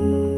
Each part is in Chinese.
嗯。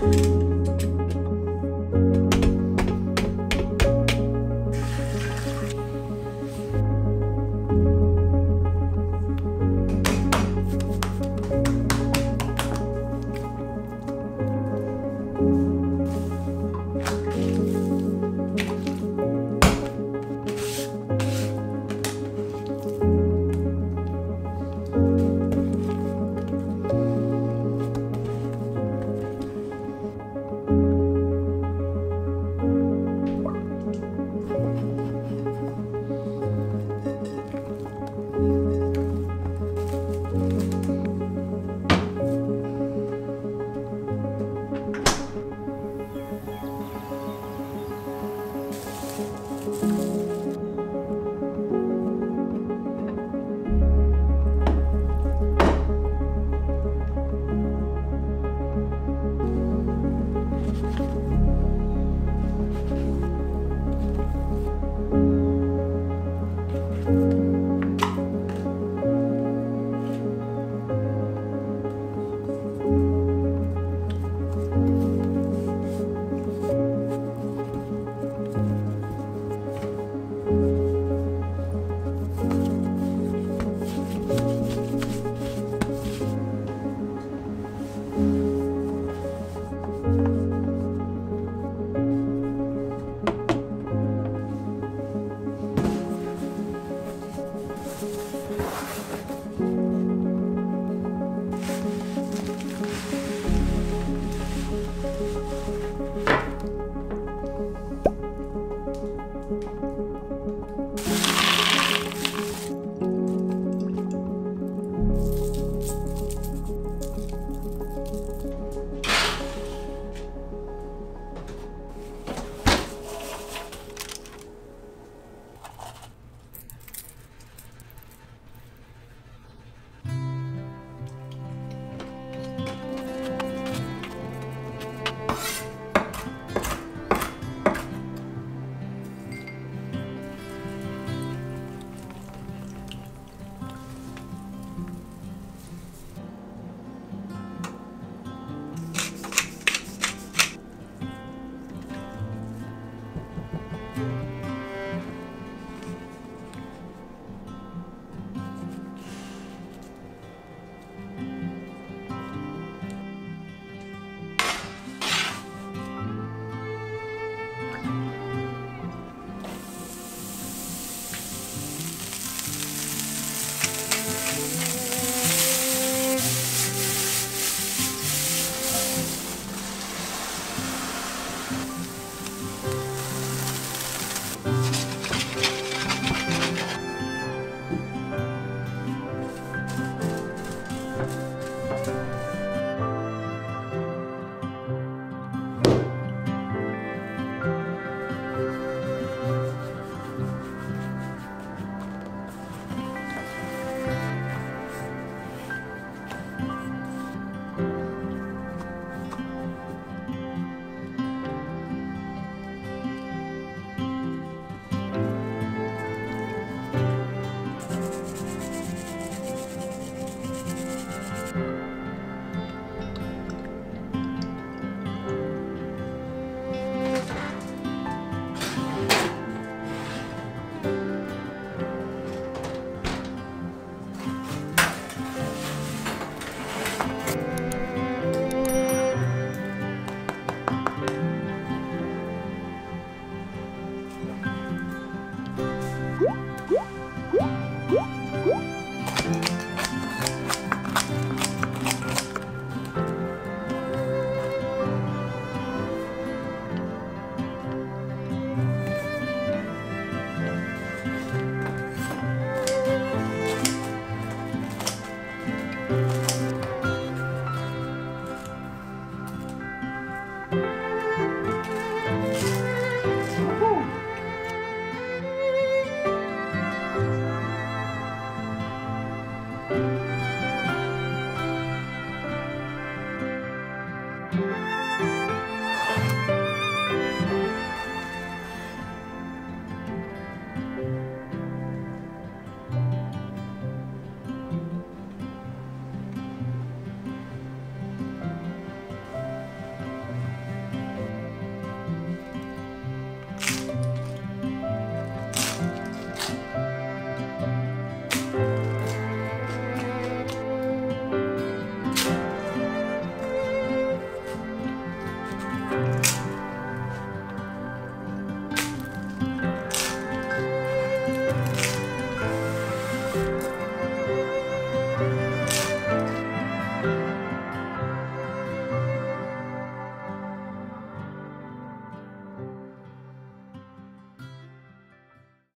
嗯。